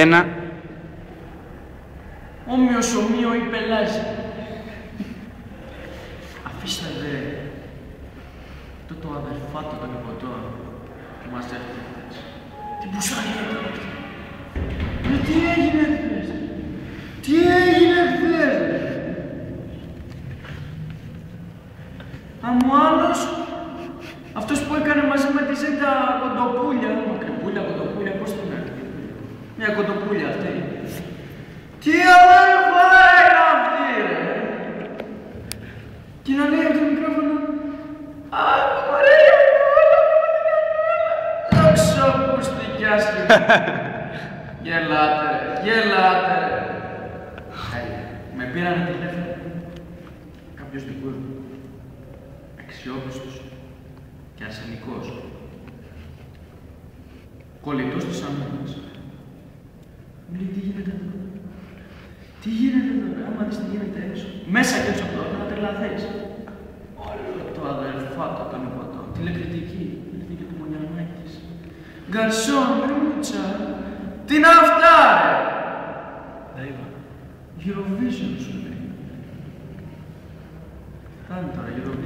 ένα. Όμοιος ομοίο ή πελάζει. Αφήστε δε το το αδερφάτο των υποτών που μαζεύτηκε χθες. Τι μπουσαρία ήταν αυτή. Ρε τι έγινε χθες; Τι έγινε χθες; ρε. Α, μου άλλος, Μια κοντοπούλια αυτή. Τι αδέρφα είναι αυτή, ρε. Και να λέει από το μικρόφωνο, Α, Μαρία, όλα, Δόξα που στικιάστηκε. Γελάτε, ρε, γελάτε, ρε. Χάρη, με πήρανε τηλέφωνο κάποιος δικός μου, αξιόπιστος και αρσενικός. Κολλητός της αμήνας. Μου λέει, τι γίνεται εδώ. Τι γίνεται εδώ, ρε, άμα δεις τι γίνεται έξω. Μέσα και έξω από εδώ, θα τρελαθείς. Όλο το αδερφάτο των υποτών. Τηλεκριτική, τηλεκριτική του Μονιανάκης. Γκαρσόν, ρούτσα. Τι να αυτά, ρε. Τα είπα. Eurovision σου λέει. Φτάνει τώρα, Eurovision.